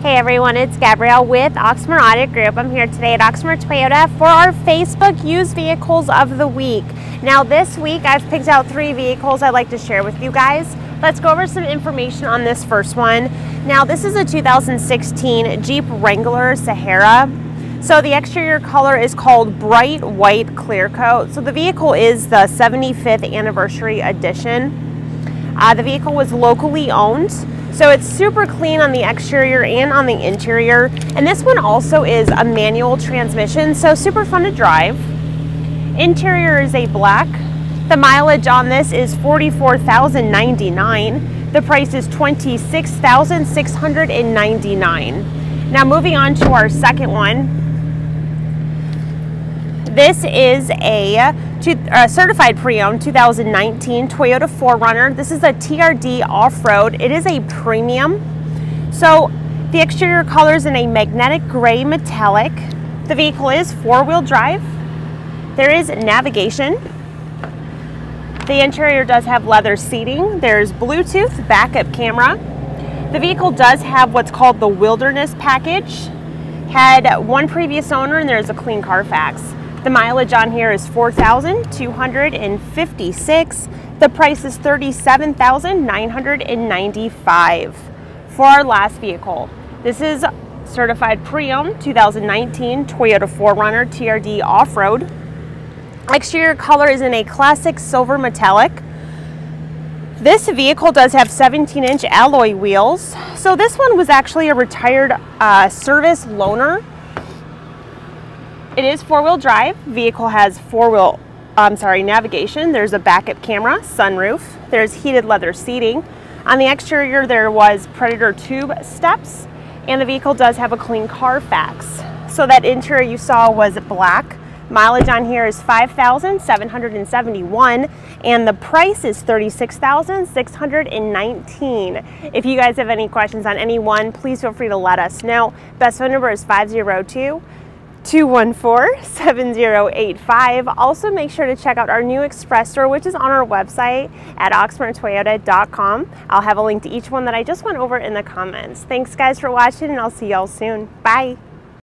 Hey everyone, it's Gabrielle with Oxmoor Auto Group. I'm here today at Oxmoor Toyota for our Facebook Used Vehicles of the Week. Now this week I've picked out three vehicles I'd like to share with you guys. Let's go over some information on this first one. Now this is a 2016 Jeep Wrangler Sahara. So the exterior color is called Bright White Clear Coat. So the vehicle is the 75th anniversary edition. Uh, the vehicle was locally owned. So it's super clean on the exterior and on the interior. And this one also is a manual transmission, so super fun to drive. Interior is a black. The mileage on this is 44,099. The price is 26,699. Now moving on to our second one. This is a uh, certified pre-owned 2019 Toyota 4Runner. This is a TRD off-road. It is a premium. So the exterior color is in a magnetic gray metallic. The vehicle is four-wheel drive. There is navigation. The interior does have leather seating. There's Bluetooth backup camera. The vehicle does have what's called the Wilderness package. Had one previous owner and there's a clean Carfax. The mileage on here is 4,256. The price is 37,995 for our last vehicle. This is certified pre-owned 2019 Toyota 4Runner TRD off-road. Exterior color is in a classic silver metallic. This vehicle does have 17 inch alloy wheels. So this one was actually a retired uh, service loaner it is four-wheel drive. Vehicle has four-wheel, I'm sorry, navigation. There's a backup camera, sunroof. There's heated leather seating. On the exterior, there was Predator tube steps, and the vehicle does have a clean Carfax. So that interior you saw was black. Mileage on here is 5,771 and the price is 36,619. If you guys have any questions on any one, please feel free to let us know. Best phone number is 502 214-7085. Also make sure to check out our new express store which is on our website at oxmoortoyota.com. I'll have a link to each one that I just went over in the comments. Thanks guys for watching and I'll see y'all soon. Bye.